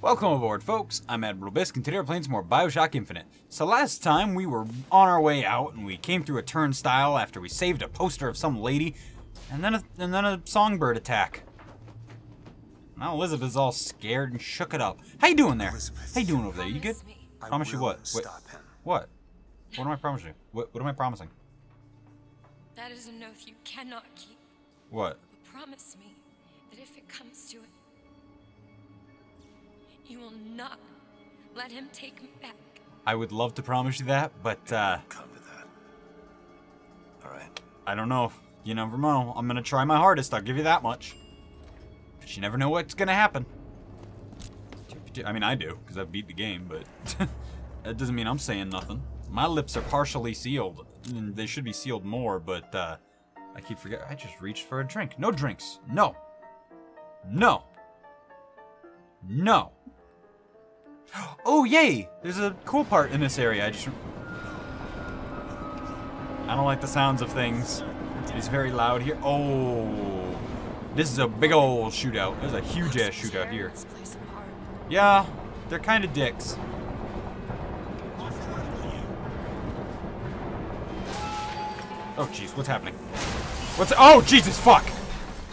Welcome aboard, folks. I'm Admiral Bisque, and today we're playing some more Bioshock Infinite. So last time, we were on our way out, and we came through a turnstile after we saved a poster of some lady, and then a, and then a songbird attack. Now Elizabeth's all scared and shook it up. How you doing there? Elizabeth. How you doing over there? You good? I Promise you will what? Wait, Stop him. what? What am I promising? What, what am I promising? That is an oath you cannot keep. What? But promise me that if it comes to it, you will not let him take me back. I would love to promise you that, but uh, Come to that. All right. I don't know. You never know. I'm gonna try my hardest. I'll give you that much. But you never know what's gonna happen. I mean, I do because I've beat the game, but that doesn't mean I'm saying nothing. My lips are partially sealed. and They should be sealed more, but uh, I keep forgetting. I just reached for a drink. No drinks. No. No. No. Oh, yay! There's a cool part in this area. I just. I don't like the sounds of things. It's very loud here. Oh. This is a big old shootout. There's a huge ass shootout here. This place apart. Yeah, they're kind of dicks. Oh, jeez, what's happening? What's- Oh, Jesus, fuck!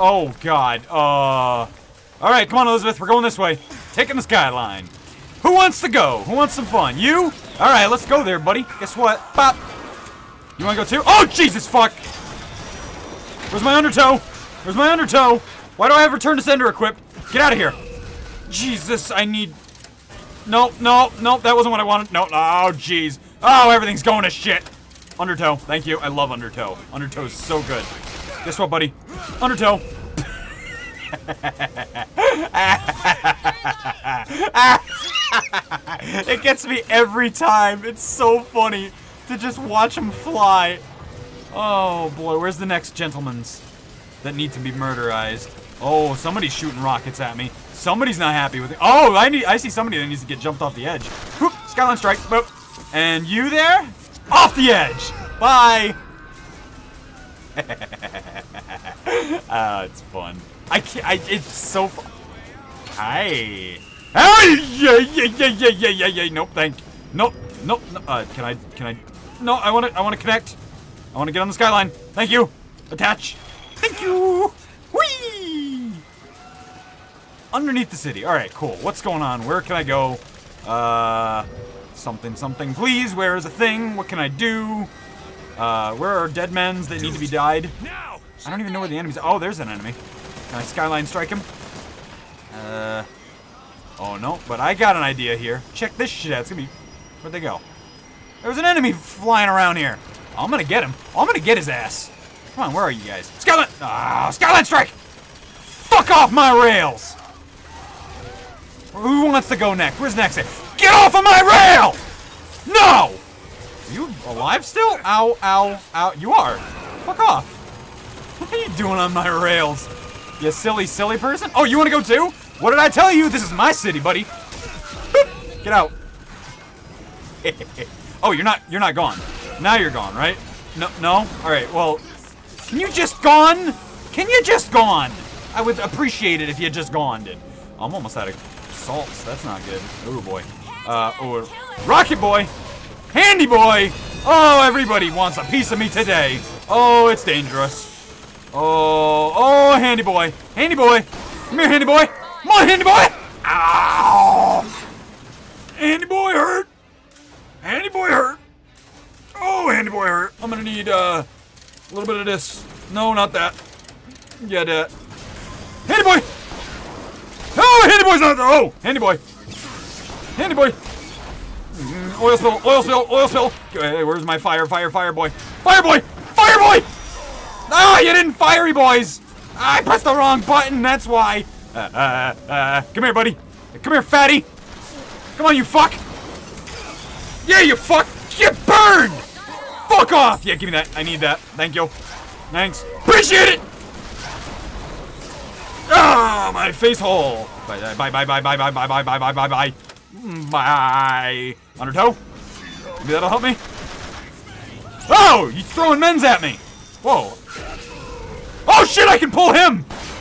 Oh, God, uh... Alright, come on, Elizabeth, we're going this way. Taking the skyline. Who wants to go? Who wants some fun? You? Alright, let's go there, buddy. Guess what? Pop! You wanna go too? Oh, Jesus, fuck! Where's my undertow? Where's my undertow? Why do I have return to sender equipped? Get out of here! Jesus, I need... Nope, nope, nope, that wasn't what I wanted. No, oh, jeez. Oh, everything's going to shit. Undertow, thank you. I love Undertow. Undertow is so good. Guess what, buddy? Undertow. it gets me every time. It's so funny to just watch him fly. Oh, boy, where's the next gentleman's that need to be murderized? Oh, somebody's shooting rockets at me. Somebody's not happy with it. Oh, I need. I see somebody that needs to get jumped off the edge. Whoop, skyline strike. Boop. And you there? Off the edge. Bye. Ah, it's fun. I can't. I, it's so fun. Hi. Yeah, yeah, yeah, yeah, yeah, yeah. Nope, thank. Nope, nope. No, uh, can I? Can I? No, I want to. I want to connect. I want to get on the skyline. Thank you. Attach. Thank you. Whee! Underneath the city. All right, cool. What's going on? Where can I go? Uh, something, something, please. Where is a thing? What can I do? Uh, where are dead men's that need to be died? I don't even know where the enemies. Oh, there's an enemy. Can I skyline strike him? Uh. Oh no, but I got an idea here. Check this shit out. It's gonna be. Where'd they go? There was an enemy flying around here. I'm gonna get him. I'm gonna get his ass. Come on, where are you guys? Skyline! Ah, skyline strike! Fuck off my rails! Who wants to go next? Where's next? Get off of my rail! No! Are you alive still? Ow, ow, ow. You are. Fuck off. What are you doing on my rails? You silly, silly person? Oh, you want to go too? What did I tell you? This is my city, buddy. Get out. oh, you're not. You're not gone. Now you're gone, right? No, no. All right. Well, can you just gone? Can you just gone? I would appreciate it if you just gone, did. I'm almost out of salts. That's not good. Oh boy. Uh, oh, Rocket Boy. Handy Boy. Oh, everybody wants a piece of me today. Oh, it's dangerous. Oh, oh, Handy Boy. Handy Boy. Come here, Handy Boy. Come on, Handy Boy. Ow. Handy Boy hurt. Handy Boy hurt. Oh, Handy Boy hurt. I'm gonna need uh, a little bit of this. No, not that. Yeah, that. Handy Boy. Oh, Handy Boy's not there. Oh, Handy Boy. Handy Boy. Mm, Oil spill, oil spill, oil spill. Okay, where's my fire, fire, fire boy? Fire boy! Fire boy! Ah, you didn't fiery boys! I pressed the wrong button, that's why. Uh, come here, buddy. Come here, fatty. Come on, you fuck. Yeah, you fuck. Get burned! Fuck off! Yeah, give me that. I need that. Thank you. Thanks. Appreciate it! Ah, my face hole. Bye, bye, bye, bye, bye, bye, bye, bye, bye, bye, bye, bye. Bye. Undertow? Maybe that'll help me? Oh, you throwing men's at me. Whoa. Oh shit, I can pull him!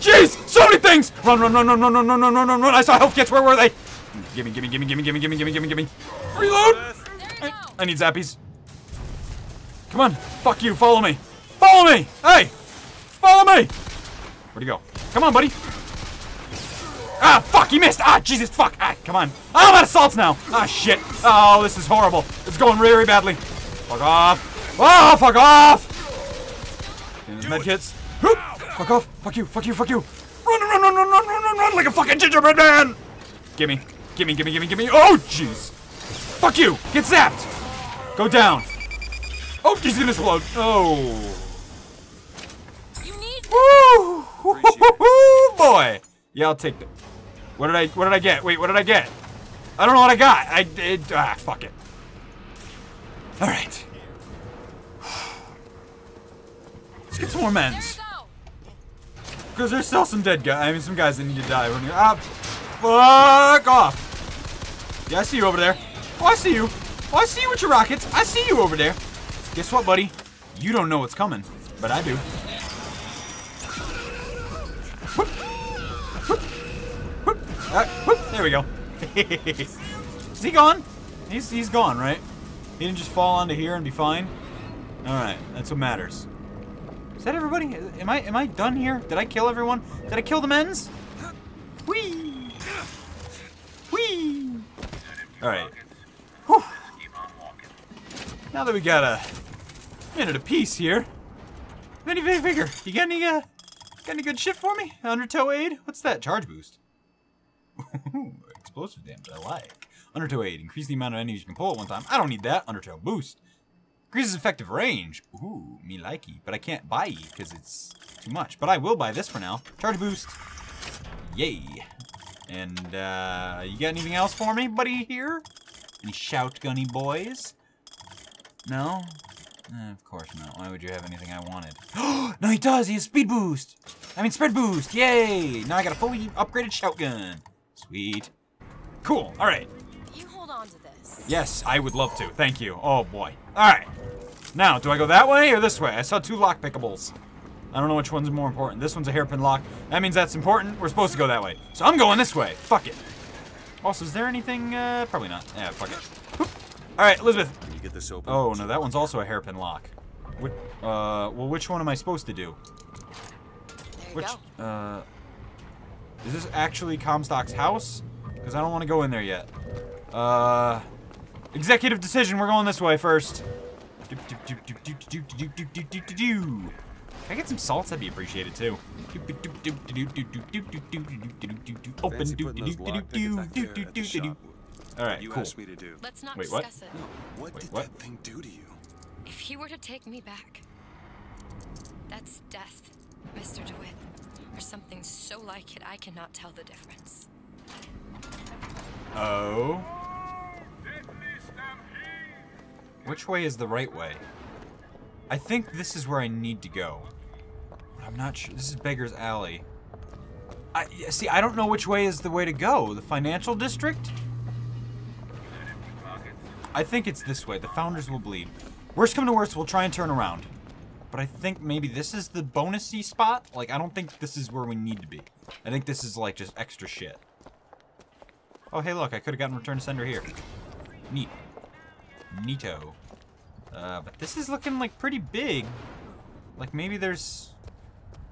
Jeez! So many things! Run, run, run, run, run, run, run, run, run, run, run! I saw health kits. Where were they? Gimme, gimme, gimme, gimme, gimme, gimme, gimme, gimme, gimme. Reload! Go. I need zappies. Come on. Fuck you. Follow me. Follow me! Hey! Follow me! Where'd he go? Come on, buddy. Ah, fuck, he missed! Ah, Jesus, fuck! Ah, come on. Oh, I'm out of salts now! Ah, shit. Oh, this is horrible. It's going very badly. Fuck off. Oh, fuck off! Medkits. Whoop! Fuck off. Fuck you, fuck you, fuck you. Run, run, run, run, run, run, run, run, like a fucking gingerbread man! Gimme. Gimme, gimme, gimme, gimme. Oh, jeez. Fuck you! Get zapped! Go down. Oh, he's gonna explode. Oh. You need Woo! Woo-hoo-hoo-hoo, boy! Yeah, I'll take it. What did I? What did I get? Wait, what did I get? I don't know what I got. I did, ah fuck it. All right. Let's get some more There men's. Because there's still some dead guys. I mean, some guys that need to die. When you ah, fuck off. Yeah, I see you over there. Oh, I see you. Oh, I see you with your rockets. I see you over there. Guess what, buddy? You don't know what's coming, but I do. Ah. There we go. Is he gone? He's he's gone, right? He didn't just fall onto here and be fine. All right, that's what matters. Is that everybody? Am I am I done here? Did I kill everyone? Did I kill the men's? Whee! Whee! All right. Now that we got a minute apiece here, Vinny Vigor, you got any uh, got any good shit for me? Undertow aid? What's that? Charge boost. Explosive damage. I like. Undertow aid. Increase the amount of enemies you can pull at one time. I don't need that. Undertow boost. Increases effective range. Ooh, me likey. But I can't buy because it's too much. But I will buy this for now. Charge boost. Yay. And, uh, you got anything else for me, buddy, here? Any shoutgunny boys? No? Eh, of course not. Why would you have anything I wanted? no, he does! He has speed boost! I mean, spread boost! Yay! Now I got a fully upgraded shoutgun. Sweet. Cool. Alright. You Yes, I would love to. Thank you. Oh, boy. Alright. Now, do I go that way or this way? I saw two lock pickables. I don't know which one's more important. This one's a hairpin lock. That means that's important. We're supposed to go that way. So I'm going this way. Fuck it. Also, is there anything? Uh, probably not. Yeah, fuck it. All right, Elizabeth. Can you get this open? Oh no, that one's also a hairpin lock. Which, uh, well, which one am I supposed to do? Which, uh, is this actually Comstock's house? Because I don't want to go in there yet. Uh, executive decision. We're going this way first. Can I get some salts? That'd be appreciated too. Open. Fancy putting those lockpickets back there at the. All right, You cool. asked me to do. Let's not Wait, what? discuss it. What Wait, did what? that thing do to you? If he were to take me back, that's death, Mr. DeWitt. Or something so like it I cannot tell the difference. Oh. Which way is the right way? I think this is where I need to go. I'm not sure. This is Beggar's Alley. I see. I don't know which way is the way to go. The financial district. I think it's this way. The founders will bleed. Worst come to worst, we'll try and turn around. But I think maybe this is the bonusy spot. Like, I don't think this is where we need to be. I think this is like just extra shit. Oh, hey, look, I could have gotten return to sender here. Neat. Neato. Uh, but this is looking like pretty big. Like maybe there's...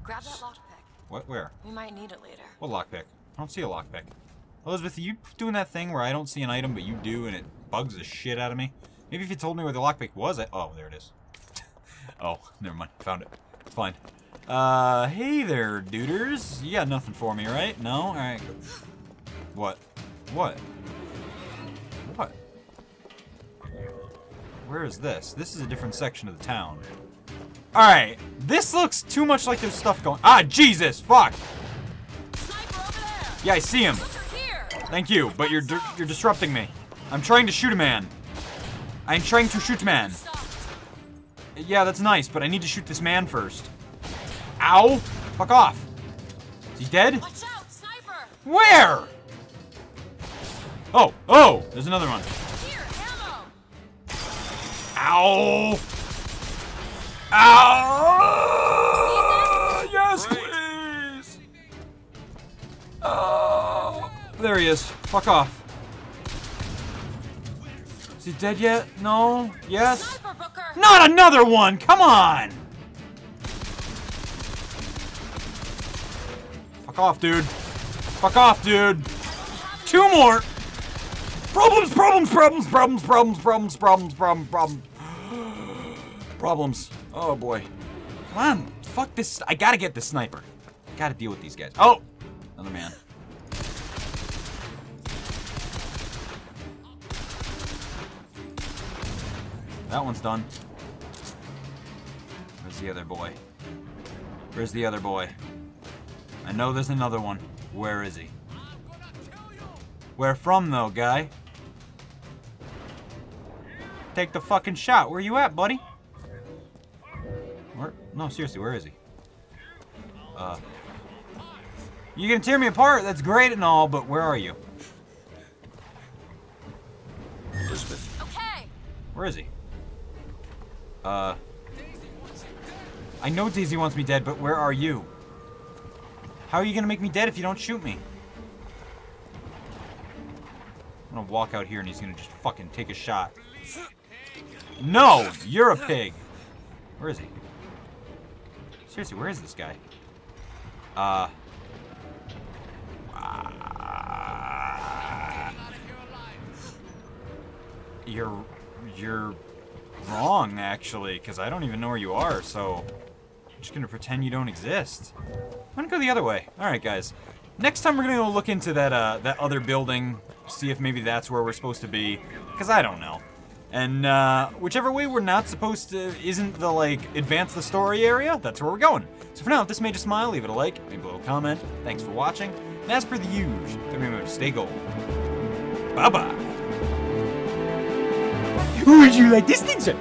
Grab that lockpick. What, where? We might need it later. What lockpick? I don't see a lockpick. Elizabeth, are you doing that thing where I don't see an item, but you do, and it bugs the shit out of me? Maybe if you told me where the lockpick was, I... Oh, there it is. oh, never mind. Found it. It's fine. Uh, hey there, duders. You got nothing for me, right? No? Alright. What? What? Where is this? This is a different section of the town. Alright, this looks too much like there's stuff going- Ah, Jesus! Fuck! Sniper over there! Yeah, I see him. Thank you, but you're di- you're disrupting me. I'm trying to shoot a man. I'm trying to shoot man. Yeah, that's nice, but I need to shoot this man first. Ow! Fuck off. Is he dead? Out! Where? Oh, oh, there's another one. Ow! Ow! Yes, please! Oh, there he is. Fuck off. Is he dead yet? No? Yes? Not another one! Come on! Fuck off, dude. Fuck off, dude. Two more! Problems, problems, problems, problems, problems, problems, problems, problems, problems. Problems. Oh boy. Come on. Fuck this. I gotta get the sniper. Gotta deal with these guys. Oh! Another man. That one's done. Where's the other boy? Where's the other boy? I know there's another one. Where is he? Where from, though, guy? Take the fucking shot. Where you at, buddy? Where? No, seriously, where is he? Uh. You can tear me apart. That's great and all, but where are you? Elizabeth, Okay! Where is he? Uh. I know Daisy wants me dead, but where are you? How are you gonna make me dead if you don't shoot me? I'm gonna walk out here and he's gonna just fucking take a shot. No! You're a pig! Where is he? Seriously, where is this guy? Uh. ah. You're you're wrong actually, because I don't even know where you are, so I'm just gonna pretend you don't exist. I'm gonna go the other way. Alright guys. Next time we're gonna go look into that uh that other building, see if maybe that's where we're supposed to be. Cause I don't know. And uh, whichever way we're not supposed to isn't the like advance the story area, that's where we're going. So for now, if this made you smile, leave it a like, leave a little comment. Thanks for watching. And as per the usual, remember to stay gold. Bye bye. Would you like this thing, sir?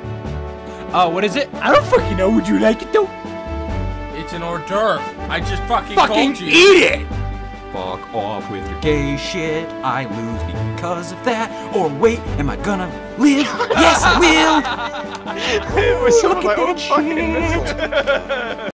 Uh, what is it? I don't fucking know. Would you like it though? It's an hors d'oeuvre. I just fucking, Fucking told you. eat it! Fuck off with your gay shit. I lose because of that. Or wait, am I gonna live? yes, I will. it was Look at my that shit.